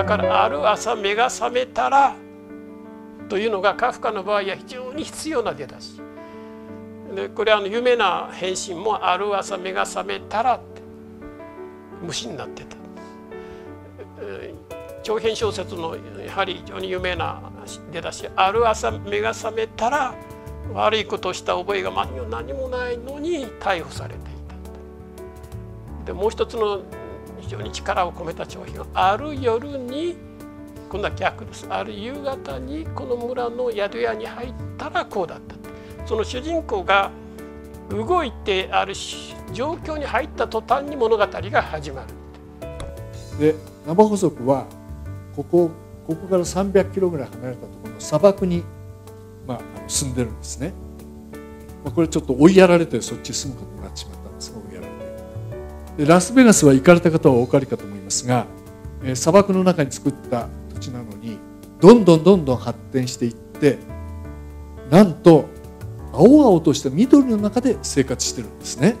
だからある朝目が覚めたらというのがカフカの場合は非常に必要な出だし。でこれはあの有名な返信も「ある朝目が覚めたら」って虫になってた。長編小説のやはり非常に有名な出だし「ある朝目が覚めたら悪いことをした覚えが何もないのに逮捕されていた」でもう一つの非常に力を込めた長編は「ある夜に今度は逆ですある夕方にこの村の宿屋に入ったらこうだった」その主人公が動いてある状況に入った途端に物語が始まる。でナバホ族はここここから300キロぐらい離れたところの砂漠に、まあ、住んでるんですね。まあ、これちょっと追いやられてそっち住むことになってしまっラスベガスは行かれた方はお分かりかと思いますが、えー、砂漠の中に作った土地なのにどんどんどんどん発展していってなんと青々とした緑の中で生活してるんですね。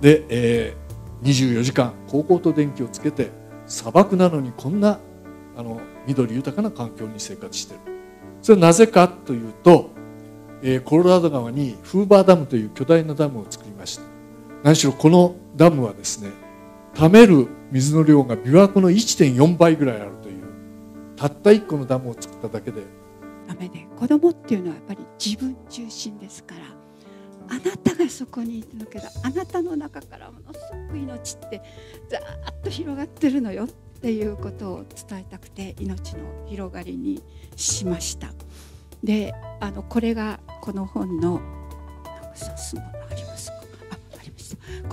で、えー、24時間高校と電気をつけて砂漠なのにこんなあの緑豊かな環境に生活してるそれはなぜかというと、えー、コロラド川にフーバーダムという巨大なダムを作りました何しろこのダムはですね貯める水の量が琵琶湖の1.4倍ぐらいあるというたった1個のダムを作っただけでダメで子供っていうのはやっぱり自分中心ですからあなたがそこにいるのけどあなたの中からものすごく命ってざーっと広がってるのよっていうことを伝えたくて命の広がりにしました。であのこれがこの本のなんか指すものあり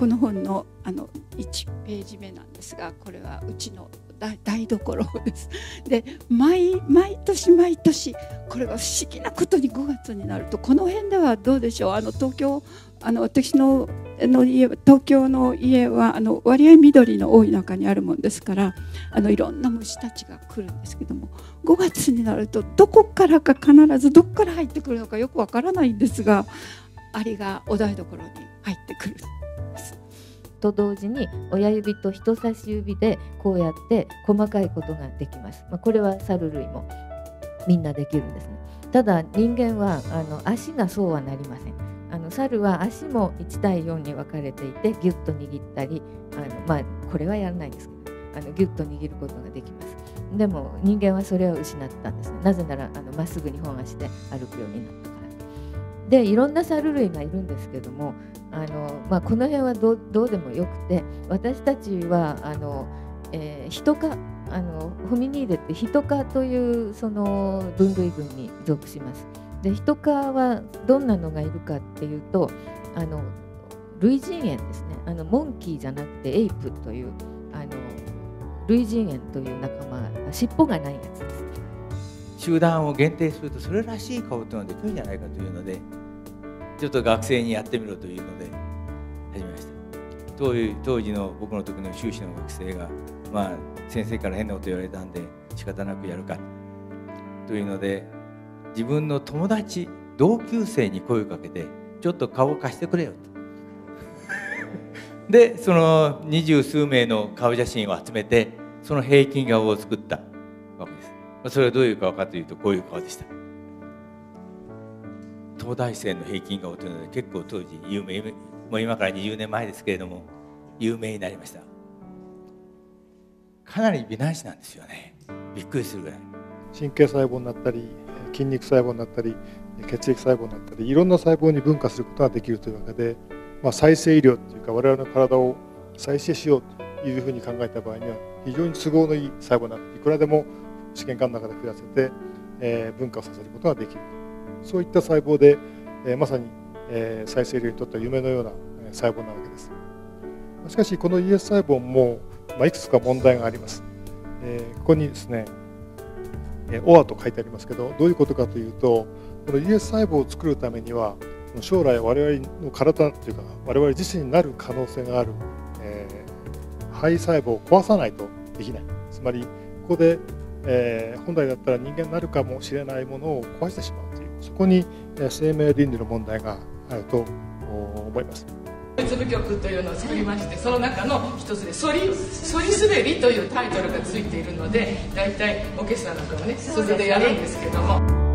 この本のあの1ページ目なんですがこれはうちの台所です。で毎毎年毎年これが不思議なことに5月になるとこの辺ではどうでしょうあの東京あの私のの家東京の家はあの割合緑の多い中にあるもんですからあのいろんな虫たちが来るんですけども5月になるとどこからか必ずどこから入ってくるのかよくわからないんですがアリがお台所に入ってくる。と同時に親指と人差し指でこうやって細かいことができます。まあ、これは猿類もみんなできるんですね。ただ人間はあの足がそうはなりません。あの猿は足も1対4に分かれていてギュッと握ったりあの、まあ、これはやらないんですけどあのギュッと握ることができます。でも人間はそれを失ったんですね。なぜならあのまっすぐ2本足で歩くようになった。でいろんな猿類がいるんですけどもあの、まあ、この辺はどうでもよくて私たちはあの、えー、ヒト科あのホミニーデってヒト科というその分類群に属します。でヒト科はどんなのがいるかっていうとあの類人猿ですねあのモンキーじゃなくてエイプというあの類人猿という仲間尻尾がないやつです。集団を限定するとそれらしい顔というのができるんじゃないかというのでちょっと学生にやってみろというので始めました。当時当時の僕の時の修士の学生がまあ先生から変なこと言われたんで仕方なくやるかというので自分の友達同級生に声をかけてちょっと顔を貸してくれよと。でその二十数名の顔写真を集めてその平均顔を作ったわけです。それはどういう顔かというとこういう顔でした。東大生の平均顔というので結構当時有名もう今から20年前ですけれども有名になりました。かなり美男子なんですよね。びっくりするぐらい。神経細胞になったり筋肉細胞になったり血液細胞になったりいろんな細胞に分化することができるというわけで、まあ、再生医療というか我々の体を再生しようというふうに考えた場合には非常に都合のいい細胞になっていくらでも試験管の中で増やせて、えー、分化させることができるそういった細胞で、えまさに、え再生医にとっては夢のような細胞なわけです。しかしこの ES 細胞も、まあ、いくつか問題があります。えここにですね「オア」と書いてありますけどどういうことかというとこの ES 細胞を作るためには将来我々の体というか我々自身になる可能性がある、えー、肺細胞を壊さないとできないつまりここで、えー、本来だったら人間になるかもしれないものを壊してしまうというそこに生命倫理の問題があると思います。別部曲というのを作りましてその中の一つで「反り反り滑り」というタイトルがついているので大体オーケストラなんかもね鈴でやるんですけども。